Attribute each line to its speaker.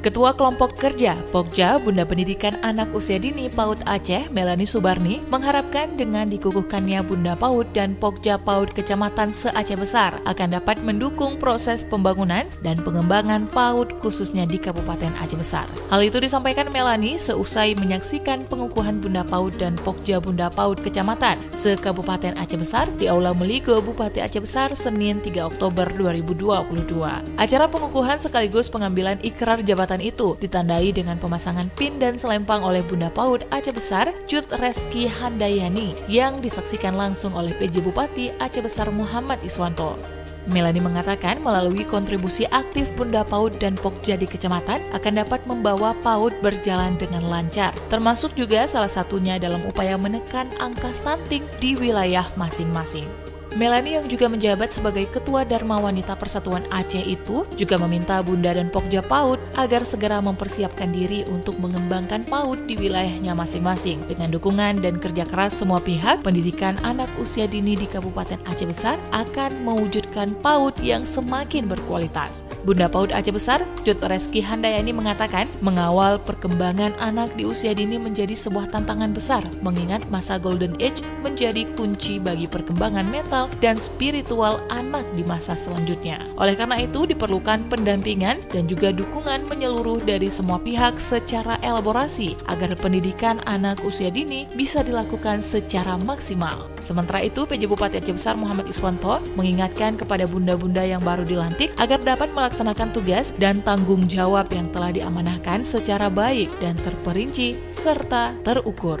Speaker 1: Ketua Kelompok Kerja Pokja Bunda Pendidikan Anak Usia Dini PAUD Aceh, Melani Subarni, mengharapkan dengan dikukuhkannya Bunda PAUD dan Pokja PAUD Kecamatan se-Aceh Besar akan dapat mendukung proses pembangunan dan pengembangan PAUD khususnya di Kabupaten Aceh Besar. Hal itu disampaikan Melani seusai menyaksikan pengukuhan Bunda PAUD dan Pokja Bunda PAUD Kecamatan se-Kabupaten Aceh Besar di Aula Meligo Bupati Aceh Besar Senin 3 Oktober 2022. Acara pengukuhan sekaligus pengambilan ikrar jabatan Jabatan itu ditandai dengan pemasangan pin dan selempang oleh Bunda PAUD Aceh Besar, Cut Reski Handayani, yang disaksikan langsung oleh PJ Bupati Aceh Besar Muhammad Iswanto. Melani mengatakan melalui kontribusi aktif Bunda PAUD dan Pokja di kecamatan akan dapat membawa PAUD berjalan dengan lancar, termasuk juga salah satunya dalam upaya menekan angka stunting di wilayah masing-masing. Melani yang juga menjabat sebagai Ketua Dharma Wanita Persatuan Aceh itu juga meminta Bunda dan Pokja PAUD agar segera mempersiapkan diri untuk mengembangkan PAUD di wilayahnya masing-masing. Dengan dukungan dan kerja keras semua pihak, pendidikan anak usia dini di Kabupaten Aceh Besar akan mewujudkan PAUD yang semakin berkualitas. Bunda PAUD Aceh Besar, Jut Reski Handayani mengatakan, mengawal perkembangan anak di usia dini menjadi sebuah tantangan besar, mengingat masa Golden Age menjadi kunci bagi perkembangan mental dan spiritual anak di masa selanjutnya. Oleh karena itu, diperlukan pendampingan dan juga dukungan menyeluruh dari semua pihak secara elaborasi agar pendidikan anak usia dini bisa dilakukan secara maksimal. Sementara itu, PJ Bupati Aceh Besar Muhammad Iswanto mengingatkan kepada bunda-bunda yang baru dilantik agar dapat melaksanakan tugas dan tanggung jawab yang telah diamanahkan secara baik dan terperinci serta terukur.